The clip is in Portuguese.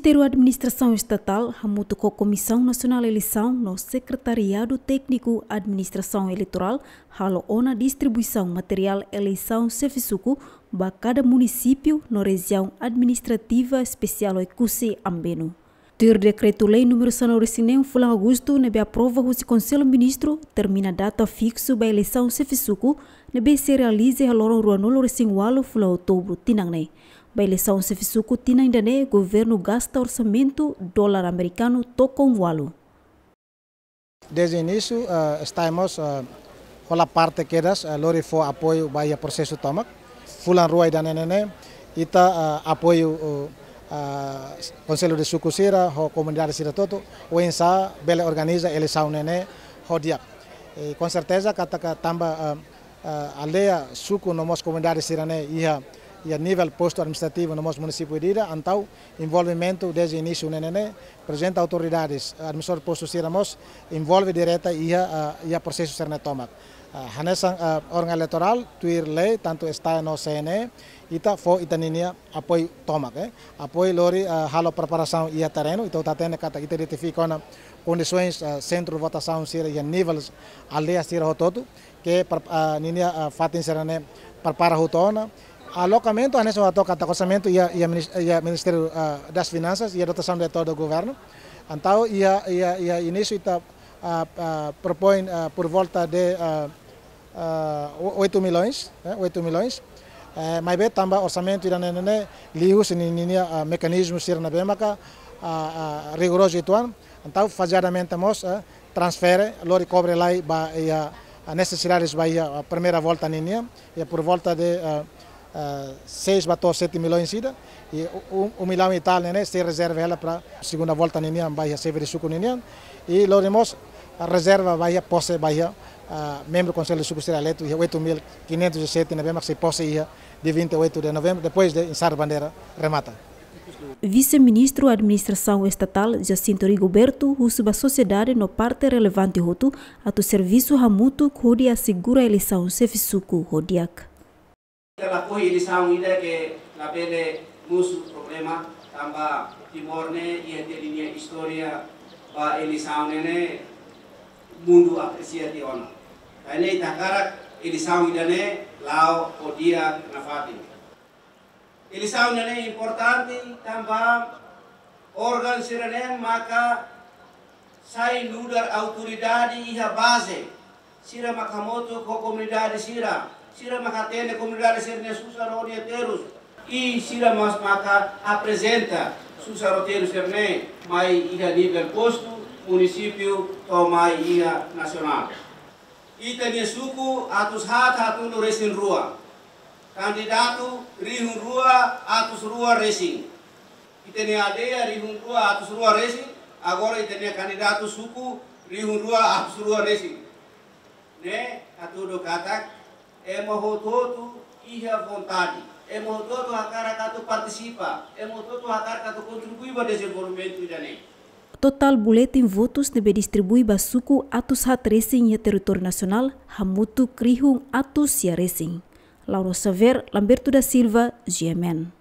Ministério da Administração Estatal a Comissão Nacional de Eleição no Secretariado Técnico Administração Eleitoral halo ona distribuição material eleição Cefisuco para cada município na região administrativa especial Ecuse Ambeno. Ter decreto-lei número 109 fulan agosto nebe aprova o Conselho Ministro termina data fixo para eleição Cefisuco nebe se realize ruanolo recém walo fulan outubro tinang Ba eleição se fisuku tina ainda governo gasta orçamento dólar americano tocam walu. Desde o início uh, estamos uh, com a parte que das uh, lori for apoio o processo tomak. Fulan rua e danene ita uh, apoio uh, uh, Conselho de Sucusira, a comunidade Sira Toto, o INSA, bela organiza eleição nene, rodia. E com certeza kata tamba uh, uh, aldeia suku no nossa comunidade Sirane ia e a nível posto administrativo no nosso município de Ira, então, envolvimento desde o início, né, presente autoridades, administrador posto Siramos, envolve direta e a, e a processo ser tomak. Hanesa uh, órgão eleitoral, tuir lei, tanto está no CNE, ita fo itaninia apoio tomak, eh? apoio lori halo preparação e a terreno, então tá tendo kata ita identifica na condições centro de votação sira e níveis aldeia sira todo, que uh, ninia fatin serane prepara hotona, alocamento a nesse toca o orçamento e a Ministério uh, das Finanças e a dotação de todo o governo. Então, e a, e e início está uh, uh, propõe uh, por volta de uh, uh, 8 milhões, né, 8 milhões. Uh, mas bem também orçamento e nene lius ni ni uh, mecanismo sir na bemaka uh, uh, rigoroso ituan. Então, faseadamente nós uh, transfere, lori cobre lá e a necessidades vai a primeira volta ninia e por volta de uh, 6 batou 7 milhões ida e um, um milhão e tal né, se reserva ela para segunda volta ninian vai ser suco ninian. E loremos a reserva vai posse vai a membro do Conselho Sucessor eleito 8.507 né, mas se posse ia de 28 de novembro depois de ensar bandeira remata. Vice-ministro da Administração Estatal Jacinto Rigoberto usa a sociedade no parte relevante roto a serviço hamuto que assegura a eleição Sefisuku Rodiak. Ela corre eleição ida que na pele musu problema tamba timor ne e a linha história ba eleição ne mundo aprecia de ona. Aí takara eleição ida ne lao o dia na fati. Eleição ne importante tamba órgão sirene maka sai nudar autoridade e a base sira makamoto ko comunidade sira sira makatene comunidade serne susaroteiros e sira mas maka apresenta susaroteiros serne mai iha nível posto município ou mai iha nacional. Itania suku atus hat hatuno resin rua. Kandidato rihun rua atus rua racing. Itania adea rihun rua atus rua racing. Agora itania candidato suku rihun rua atus rua racing. Ne atudo katak é mohototo iha vontade, é mohototo hakara kato participa, é mohototo hakara kato contribui para o desenvolvimento da Total boletim votos deve distribuir basuku atus hat racing e território nacional, hamutu krihung atus ya racing. Lauro Saver, Lamberto da Silva, GMN.